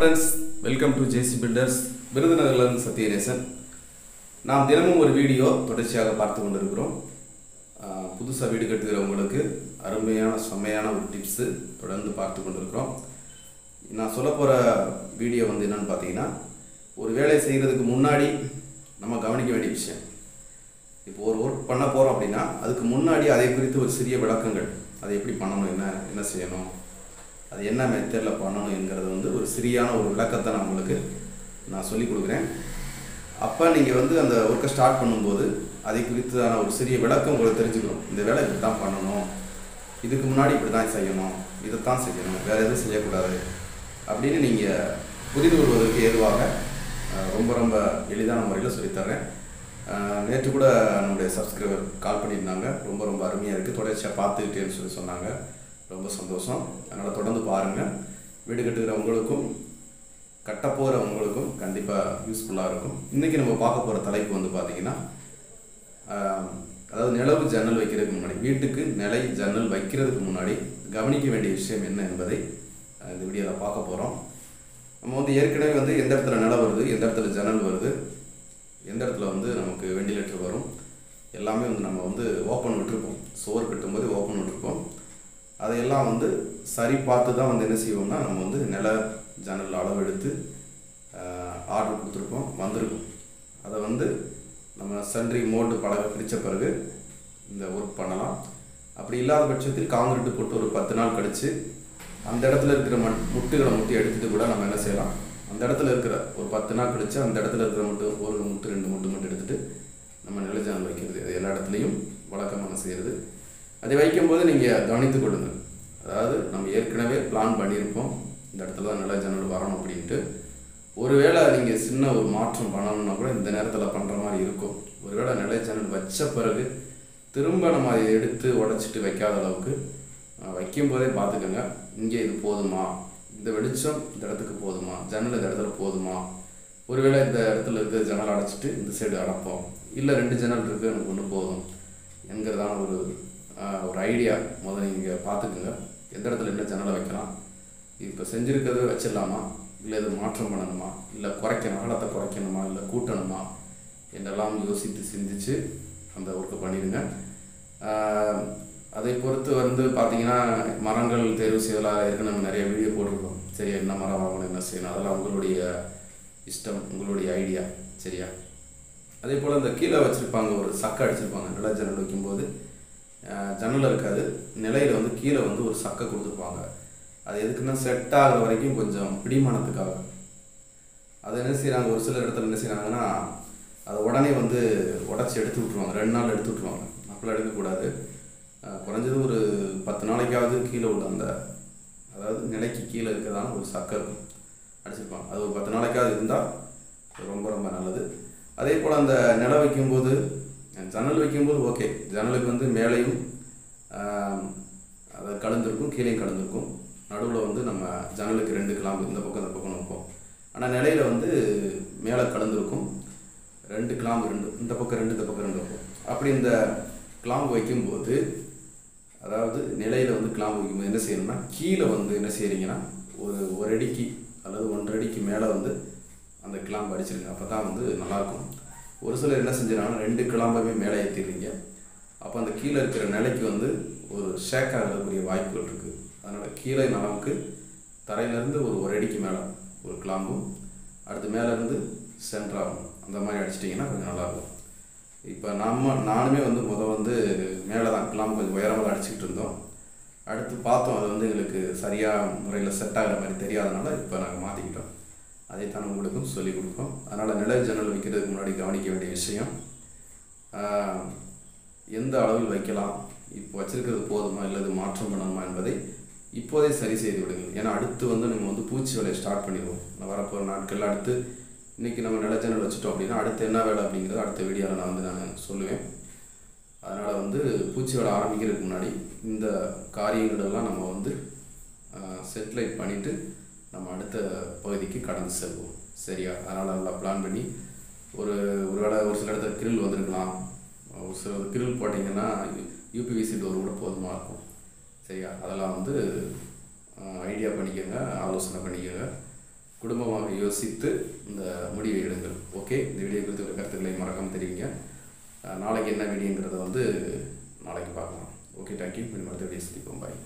Friends welcome to JC builders விருதுநகர்லேருந்து Sathyanesan நாம் தினமும் ஒரு வீடியோ தொடர்ச்சியாக பார்த்து கொண்டிருக்கிறோம். புதுசாக வீடு கட்டுகிறவங்களுக்கு அருமையான செம்மையான ஒரு டிப்ஸு தொடர்ந்து பார்த்து கொண்டிருக்கிறோம். நான் சொல்ல போகிற வீடியோ வந்து என்னென்னு பார்த்தீங்கன்னா ஒரு வேலை செய்கிறதுக்கு முன்னாடி நம்ம கவனிக்க வேண்டிய விஷயம். இப்போ ஒரு ஒர்க் பண்ண போகிறோம் அப்படின்னா அதுக்கு முன்னாடி அதை குறித்து ஒரு சிறிய விளக்கங்கள். அதை எப்படி பண்ணணும் என்ன என்ன செய்யணும்? அது என்ன மெத்தடில் பண்ணணும் என்கிறது வந்து ஒரு சிறியான ஒரு விளக்கத்தை நான் உங்களுக்கு நான் சொல்லி கொடுக்குறேன். அப்போ நீங்கள் வந்து அந்த ஒர்க்கை ஸ்டார்ட் பண்ணும்போது அதை குறித்தான ஒரு சிறிய விளக்கம் உங்களுக்கு தெரிஞ்சுக்கணும். இந்த வேலை இப்படி தான் பண்ணணும். இதுக்கு முன்னாடி இப்படி தான் செய்யணும். இதை தான் செய்யணும். வேறு எதுவும் செய்யக்கூடாது. அப்படின்னு நீங்கள் புரிந்து கொள்வதற்கு ஏதுவாக ரொம்ப ரொம்ப எளிதான முறையில் சொல்லித்தர்றேன் நேற்று கூட நம்முடைய சப்ஸ்கிரைபர் கால் பண்ணியிருந்தாங்க. ரொம்ப ரொம்ப அருமையாக இருக்குது தொடர்ச்சியாக பார்த்துக்கிட்டேன்னு சொல்லி சொன்னாங்க. ரொம்ப சந்தோஷம். அதனால் தொடர்ந்து பாருங்கள் வீடு கட்டுகிறவங்களுக்கும் கட்ட போகிறவங்களுக்கும் கண்டிப்பாக யூஸ்ஃபுல்லாக இருக்கும். இன்றைக்கி நம்ம பார்க்க போகிற தலைப்பு வந்து பார்த்திங்கன்னா அதாவது நிலவு ஜன்னல் வைக்கிறதுக்கு முன்னாடி வீட்டுக்கு நிலை ஜன்னல் வைக்கிறதுக்கு முன்னாடி கவனிக்க வேண்டிய விஷயம் என்ன என்பதை இந்த வீடியோவில் பார்க்க போகிறோம் நம்ம வந்து ஏற்கனவே வந்து எந்த இடத்துல நிலம் வருது எந்த இடத்துல ஜன்னல் வருது எந்த இடத்துல வந்து நமக்கு வெண்டிலேட்டர் வரும் எல்லாமே வந்து நம்ம வந்து ஓப்பன் விட்டுருப்போம். சோறு கட்டும்போது ஓப்பன் விட்டுருப்போம். அதையெல்லாம் வந்து சரி பார்த்து தான் வந்து என்ன செய்வோம்னா நம்ம வந்து நில ஜன்னல் அளவு எடுத்து ஆர்டர் கொடுத்துருப்போம். வந்திருக்கும். அதை வந்து நம்ம சன்ட்ரி மோட்டு பழக பிடிச்ச பிறகு இந்த ஒர்க் பண்ணலாம். அப்படி இல்லாத பட்சத்தில் காங்கிரீட்டு போட்டு ஒரு பத்து நாள் கழித்து அந்த இடத்துல இருக்கிற மண் முட்டுகளை முட்டி எடுத்துட்டு கூட நம்ம என்ன செய்யலாம்? அந்த இடத்துல இருக்கிற ஒரு பத்து நாள் கழித்து அந்த இடத்துல இருக்கிற முட்டு ஒரு முட்டு ரெண்டு முட்டு மட்டும் எடுத்துட்டு நம்ம நிலஜானல் வைக்கிறது. அது எல்லா இடத்துலையும் வழக்கமாக செய்கிறது அதை வைக்கும்போது நீங்கள் கவனித்து கொள்ளுங்கள். ஏற்கனவே பிளான் பண்ணியிருப்போம் இந்த இடத்துல தான் நல்ல ஜன்னல் வரணும் அப்படின்ட்டு. ஒருவேளை நீங்கள் சின்ன ஒரு மாற்றம் பண்ணணும்னா கூட இந்த நேரத்தில் பண்ணுற மாதிரி இருக்கும். ஒருவேளை நில ஜன்னல் வச்ச பிறகு திரும்ப நம்ம அதை எடுத்து உடச்சிட்டு வைக்காத அளவுக்கு வைக்கும் வைக்கும்போதே பார்த்துக்கோங்க. இங்கே இது போதுமா? இந்த வெளிச்சம் இந்த இடத்துக்கு போதுமா? ஜன்னல் இந்த இடத்துல போதுமா? ஒருவேளை இந்த இடத்துல இருக்க ஜன்னல் அடைச்சிட்டு இந்த சைடு அடைப்போம். இல்லை ரெண்டு ஜன்னல் இருக்குது எனக்கு ஒன்று போதும் என்கிறதான ஒரு ஒரு ஐடியா முதல்ல நீங்கள் பார்த்துக்குங்க. எந்த இடத்துல என்ன ஜன்னலை வைக்கலாம்? இப்போ செஞ்சுருக்கிறது வச்சிடலாமா? இல்லை எது மாற்றம் பண்ணணுமா? இல்லை குறைக்கணும் அகலத்தை குறைக்கணுமா? இல்லை கூட்டணுமா? என்றெல்லாம் யோசித்து சிந்திச்சு அந்த ஒர்க்கை பண்ணிடுங்க. அதை பொறுத்து வந்து பார்த்தீங்கன்னா மரங்கள் தேர்வு செய்வதாக இருக்கு நம்ம நிறைய வீடியோ போட்டிருக்கோம். சரியா என்ன மரம் வாங்கணும் என்ன செய்யணும்? அதெல்லாம் உங்களுடைய இஷ்டம் உங்களுடைய ஐடியா சரியா? அதே போல் அந்த கீழே வச்சுருப்பாங்க ஒரு சக்கை அடிச்சிருப்பாங்க நில ஜன்னல் வைக்கும்போது ஜன்னல் இருக்காது. நிலையில் வந்து கீழே வந்து ஒரு சக்கை கொடுத்துருப்பாங்க. அது எதுக்குன்னா செட் ஆகுற வரைக்கும் கொஞ்சம் பிடிமானத்துக்காக. அதை என்ன செய்கிறாங்க ஒரு சில இடத்துல என்ன செய்கிறாங்கன்னா அதை உடனே வந்து உடச்சி எடுத்து விட்ருவாங்க ரெண்டு நாள் எடுத்து விட்ருவாங்க அப்படிலாம் எடுக்கக்கூடாது. குறைஞ்சது ஒரு பத்து நாளைக்காவது கீழே உள்ள அந்த அதாவது நிலைக்கு கீழே இருக்கிறதான ஒரு சக்கை இருக்கும். அடிச்சிருப்பாங்க. அது ஒரு பத்து நாளைக்காவது இருந்தால் ரொம்ப ரொம்ப நல்லது. அதே போல் அந்த நிலை வைக்கும்போது ஜன்னல் வைக்கும்போது ஓகே ஜன்னலுக்கு வந்து மேலேயும் அதை கலந்துருக்கும் கீழேயும் கலந்துருக்கும் நடுவில் வந்து நம்ம ஜன்னலுக்கு ரெண்டு கிளாம்பு இந்த பக்கம் இந்த பக்கம் வைப்போம் ஆனால் நிலையில் வந்து மேலே கலந்துருக்கும் ரெண்டு கிளாம்பு ரெண்டு இந்த பக்கம் ரெண்டு இந்த பக்கம் ரெண்டு இருக்கும் அப்படி இந்த கிளாம்பு வைக்கும்போது அதாவது நிலையில் வந்து கிளாம்பு வைக்கும்போது என்ன செய்யணும்னா கீழே வந்து என்ன செய்கிறீங்கன்னா ஒரு ஒரு அடிக்கு அல்லது ஒன்றரை அடிக்கு மேலே வந்து அந்த கிளாம்பு அடிச்சிருங்க. அப்போ தான் வந்து நல்லாயிருக்கும். ஒரு சிலர் என்ன செஞ்சிடறாங்கன்னா ரெண்டு கிளாம்புமே மேலே ஏற்றிடுறீங்க அப்போ அந்த கீழே இருக்கிற நிலைக்கு வந்து ஒரு ஷேக் ஆகக்கூடிய வாய்ப்புகள் இருக்குது அதனால் கீழே அளவுக்கு தரையிலேருந்து ஒரு ஒரு அடிக்கு மேலே ஒரு கிளாம்பும் அடுத்து மேலேருந்து சென்ட்ராகும். அந்த மாதிரி அடிச்சிட்டிங்கன்னா கொஞ்சம் நல்லாயிருக்கும். இப்போ நம்ம நானுமே வந்து முதல் வந்து மேலே தான் கிளாம்பு கொஞ்சம் உயரமாக தான் அடிச்சுக்கிட்டு இருந்தோம். அடுத்து பார்த்தோம் அது வந்து எங்களுக்கு சரியாக முறையில் செட் ஆகிற மாதிரி தெரியாதனால இப்போ நாங்கள் மாற்றிக்கிட்டோம் அதைத்தான் உங்களுக்கும் சொல்லிக் கொடுப்போம். அதனால் நில ஜன்னல் வைக்கிறதுக்கு முன்னாடி கவனிக்க வேண்டிய விஷயம் எந்த அளவில் வைக்கலாம் இப்போ வச்சிருக்கிறது போதுமா இல்லை மாற்றம் பண்ணணுமா என்பதை இப்போதே சரி செய்து விடுங்கள். ஏன்னா அடுத்து வந்து நம்ம வந்து பூச்சி வேலையை ஸ்டார்ட் பண்ணிடுவோம். நான் வரப்போகிற நாட்கள் அடுத்து இன்றைக்கி நம்ம நில ஜன்னல் வச்சுட்டோம் அப்படின்னா அடுத்து என்ன வேலை அப்படிங்கிறது அடுத்த வீடியோவில் நான் வந்து நான் சொல்லுவேன். அதனால் வந்து பூச்சி வேலை ஆரம்பிக்கிறதுக்கு முன்னாடி இந்த காரியங்களெல்லாம் நம்ம வந்து செட்டிலைட் பண்ணிவிட்டு நம்ம அடுத்த பகுதிக்கு கடந்து செல்வோம். சரியா? அதனால் நல்லா பிளான் பண்ணி ஒரு ஒரு வேளை ஒரு சில இடத்துல கிரில் வந்திருக்கலாம். ஒரு சில கிரில் போட்டிங்கன்னா யூபிவிசி டோர் கூட போதுமாக இருக்கும். சரியா? அதெல்லாம் வந்து ஐடியா பண்ணிக்கோங்க ஆலோசனை பண்ணிக்கோங்க. குடும்பமாக யோசித்து இந்த முடிவை எடுங்கள். ஓகே இந்த வீடியோ குறித்து உள்ள கருத்துக்களை மறக்காமல் தெரிவிங்க. நாளைக்கு என்ன வீடியோங்கிறத வந்து நாளைக்கு பார்க்கலாம். ஓகே தேங்க்யூ மீண்டும் அடுத்த வீடியோ சந்திப்போம். பாய்